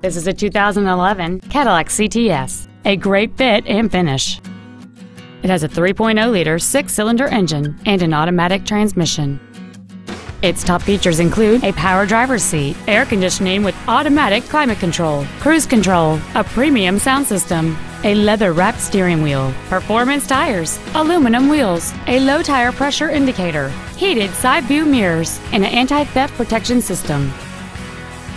This is a 2011 Cadillac CTS, a great fit and finish. It has a 3.0-liter six-cylinder engine and an automatic transmission. Its top features include a power driver's seat, air conditioning with automatic climate control, cruise control, a premium sound system, a leather-wrapped steering wheel, performance tires, aluminum wheels, a low tire pressure indicator, heated side view mirrors, and an anti-theft protection system.